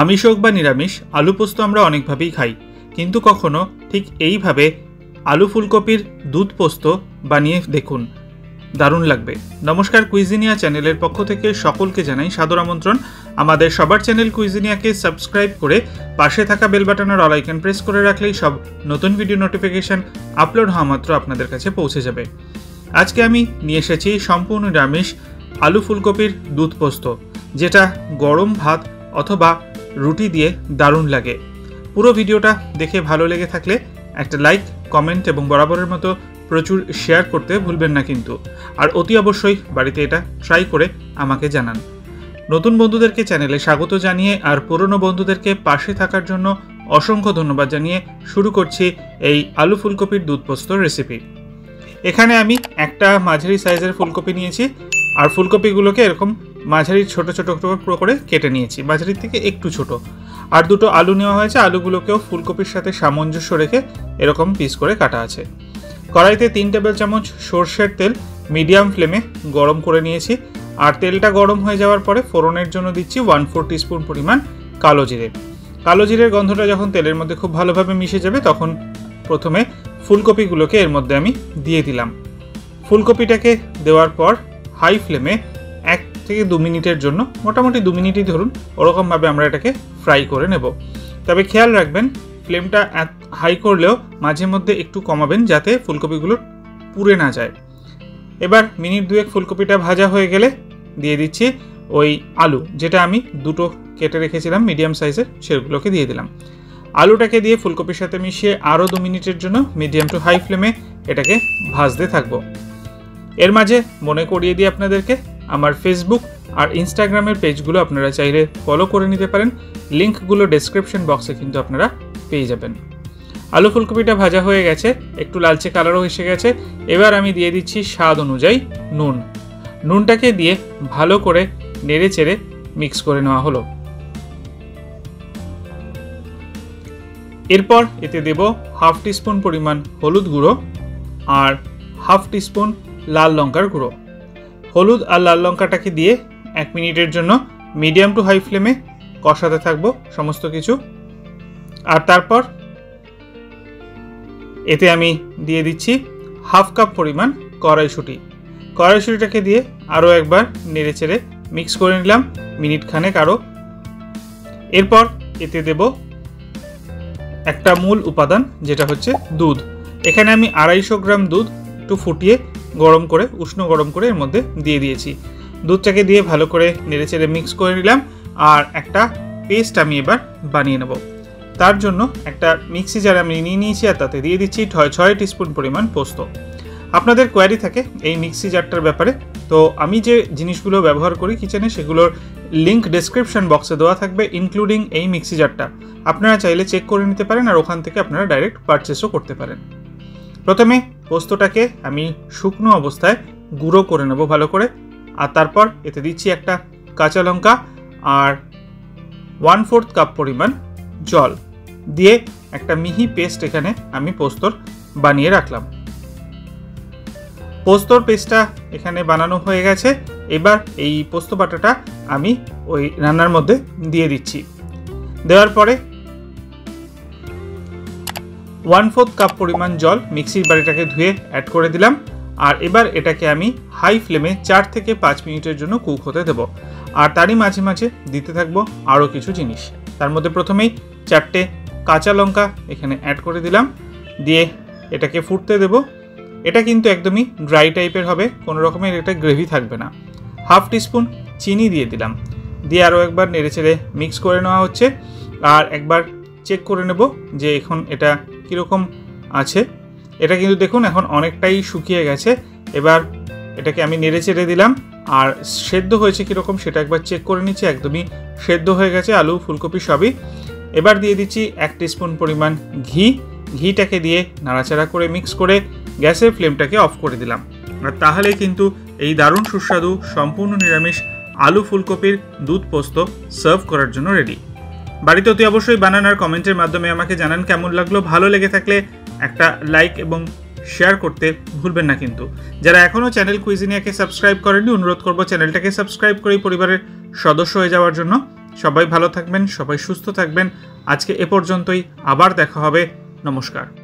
আমিষ হোক বা নিরামিষ, আলু পোস্ত আমরা অনেকভাবেই খাই। কিন্তু কখনো ঠিক এইভাবে আলু ফুলকপির দুধ পোস্ত বানিয়ে দেখুন। দারুণ লাগবে। নমস্কার কুইজিনিয়া চ্যানেলের পক্ষ থেকে সকলকে জানাই সাদর আমন্ত্রণ। আমাদের সবার চ্যানেল কুইজিনিয়াকে সাবস্ক্রাইব করে পাশে থাকা বেল বাটনের অল আইকন প্রেস করে রাখলেই সব নতুন ভিডিও নোটিফিকেশন আপলোড হওয়া মাত্র আপনাদের কাছে পৌঁছে যাবে। আজকে আমি নিয়ে এসেছি সম্পূর্ণ নিরামিষ আলু ফুলকপির দুধ পোস্ত, যেটা গরম ভাত অথবা রুটি দিয়ে দারুণ লাগে। পুরো ভিডিওটা দেখে ভালো লেগে থাকলে একটা লাইক, কমেন্ট এবং বরাবরের মতো প্রচুর শেয়ার করতে ভুলবেন না কিন্তু। আর অতি অবশ্যই বাড়িতে এটা ট্রাই করে আমাকে জানান। নতুন বন্ধুদেরকে চ্যানেলে স্বাগত জানিয়ে আর পুরনো বন্ধুদেরকে পাশে থাকার জন্য অসংখ্য ধন্যবাদ জানিয়ে শুরু করছি এই আলু ফুলকপির দুধ পোস্তর রেসিপি এখানে আমি একটা মাঝারি সাইজের ফুলকপি নিয়েছি। আর ফুলকপিগুলোকে এরকম মাঝারি ছোট ছোট টুকরো করে কেটে নিয়েছি, মাঝারির থেকে একটু ছোট। আর দুটো আলু নেওয়া হয়েছে, আলুগুলোকেও ফুলকপির সাথে সামঞ্জস্য রেখে এরকম পিস করে কাটা আছে। কড়াইতে তিন টেবিল চামচ সর্ষের তেল, মিডিয়াম ফ্লেমে গরম করে নিয়েছি। আর তেলটা গরম হয়ে যাওয়ার পরে ফোড়নের জন্য দিচ্ছি ওয়ান ফোর টিস্পুন পরিমাণ কালো জিরে। কালো জিরের গন্ধটা যখন তেলের মধ্যে খুব ভালোভাবে মিশে যাবে, তখন প্রথমে ফুলকপিগুলোকে এর মধ্যে আমি দিয়ে দিলাম। ফুলকপিটাকে দেওয়ার পর হাই ফ্লেমে থেকে দু মিনিটের জন্য, মোটামুটি দু মিনিটই ধরুন, ওরকমভাবে আমরা এটাকে ফ্রাই করে নেব। তবে খেয়াল রাখবেন ফ্লেমটা এত হাই করলেও মাঝে মধ্যে একটু কমাবেন যাতে ফুলকপিগুলো পুড়ে না যায়। এবার মিনিট দুয়েক ফুলকপিটা ভাজা হয়ে গেলে দিয়ে দিচ্ছি ওই আলু, যেটা আমি দুটো কেটে রেখেছিলাম মিডিয়াম সাইজের সেগুলোকে দিয়ে দিলাম। আলুটাকে দিয়ে ফুলকপির সাথে মিশিয়ে আরও দু মিনিটের জন্য মিডিয়াম টু হাই ফ্লেমে এটাকে ভাজতে থাকব। এর মাঝে মনে করিয়ে দিই আপনাদেরকে আমার ফেসবুক আর ইনস্টাগ্রামের পেজগুলো আপনারা চাইলে ফলো করে নিতে পারেন। লিঙ্কগুলো ডেসক্রিপশন বক্সে কিন্তু আপনারা পেয়ে যাবেন। আলু ফুলকপিটা ভাজা হয়ে গেছে, একটু লালচে কালারও এসে গেছে। এবার আমি দিয়ে দিচ্ছি স্বাদ অনুযায়ী নুন। নুনটাকে দিয়ে ভালো করে নেড়ে চেড়ে মিক্স করে নেওয়া হলো। এরপর এতে দেব হাফ টিস্পুন পরিমাণ হলুদ গুঁড়ো আর হাফ টিস্পুন লাল লঙ্কার গুঁড়ো। হলুদ আর লাল লঙ্কাটাকে দিয়ে এক মিনিটের জন্য মিডিয়াম টু হাই ফ্লেমে কষাতে থাকব সমস্ত কিছু। আর তারপর এতে আমি দিয়ে দিচ্ছি হাফ কাপ পরিমাণ কড়াইশুঁটি। কড়াইশুঁটিটাকে দিয়ে আরও একবার নেড়ে চেড়ে মিক্স করে নিলাম মিনিট খানেক আরও এরপর এতে দেব একটা মূল উপাদান, যেটা হচ্ছে দুধ। এখানে আমি আড়াইশো গ্রাম দুধ একটু ফুটিয়ে গরম করে, উষ্ণ গরম করে এর মধ্যে দিয়ে দিয়েছি। দুধটাকে দিয়ে ভালো করে নেড়ে চেড়ে মিক্স করে নিলাম আর একটা পেস্ট আমি এবার বানিয়ে নেব। তার জন্য একটা মিক্সি জার আমি নিয়ে নিয়েছি আর তাতে দিয়ে দিচ্ছি ছয় ছয় টিস্পুন পরিমাণ পোস্ত। আপনাদের কোয়ারি থাকে এই মিক্সি জারটার ব্যাপারে। তো আমি যে জিনিসগুলো ব্যবহার করি কিচেনে সেগুলোর লিঙ্ক ডেসক্রিপশন বক্সে দেওয়া থাকবে ইনক্লুডিং এই মিক্সি জারটা আপনারা চাইলে চেক করে নিতে পারেন আর ওখান থেকে আপনারা ডাইরেক্ট পারচেসও করতে পারেন। প্রথমে পোস্তটাকে আমি শুকনো অবস্থায় গুঁড়ো করে নেব ভালো করে। আর তারপর এতে দিচ্ছি একটা কাঁচা লঙ্কা আর ওয়ান ফোর্থ কাপ পরিমাণ জল দিয়ে একটা মিহি পেস্ট এখানে আমি পোস্তর বানিয়ে রাখলাম। পোস্তর পেস্টটা এখানে বানানো হয়ে গেছে। এবার এই পোস্ত বাটাটা আমি ওই রান্নার মধ্যে দিয়ে দিচ্ছি। দেওয়ার পরে ওয়ান ফোর্থ কাপ পরিমাণ জল মিক্সির বাড়িটাকে ধুয়ে অ্যাড করে দিলাম। আর এবার এটাকে আমি হাই ফ্লেমে চার থেকে পাঁচ মিনিটের জন্য কুক হতে দেব। আর তারই মাঝে মাঝে দিতে থাকব আরও কিছু জিনিস। তার মধ্যে প্রথমেই চারটে কাঁচা লঙ্কা এখানে অ্যাড করে দিলাম। দিয়ে এটাকে ফুটতে দেব। এটা কিন্তু একদমই ড্রাই টাইপের হবে, কোনো রকমের এটা গ্রেভি থাকবে না। হাফ টিস্পুন চিনি দিয়ে দিলাম। দিয়ে আরও একবার নেড়ে চেড়ে মিক্স করে নেওয়া হচ্ছে। আর একবার চেক করে নেব যে এখন এটা কীরকম আছে? এটা কিন্তু দেখুন, এখন অনেকটাই শুকিয়ে গেছে। এবার এটাকে আমি নেড়ে চেড়ে দিলাম, আর সেদ্ধ হয়েছে কীরকম সেটা একবার চেক করে নিচ্ছি, একদমই সেদ্ধ হয়ে গেছে, আলু, ফুলকপি সবই। এবার দিয়ে দিচ্ছি এক স্পুন পরিমাণ ঘি। ঘিটাকে দিয়ে নাড়াচাড়া করে মিক্স করে গ্যাসের ফ্লেমটাকে অফ করে দিলাম। আর তাহলে কিন্তু এই দারুণ সুস্বাদু, সম্পূর্ণ নিরামিষ আলু ফুলকপির দুধ পোস্ত সার্ভ করার জন্য রেডি বাড়িতে অতি অবশ্যই বানানার কমেন্টের মাধ্যমে আমাকে জানান কেমন লাগল। ভালো লেগে থাকলে একটা লাইক এবং শেয়ার করতে ভুলবেন না কিন্তু। যারা এখনও চ্যানেল কুইজিনিয়াকে সাবস্ক্রাইব করেননি, অনুরোধ করব চ্যানেলটাকে সাবস্ক্রাইব করে পরিবারের সদস্য হয়ে যাওয়ার জন্য। সবাই ভালো থাকবেন, সবাই সুস্থ থাকবেন। আজকে এ পর্যন্তই, আবার দেখা হবে। নমস্কার।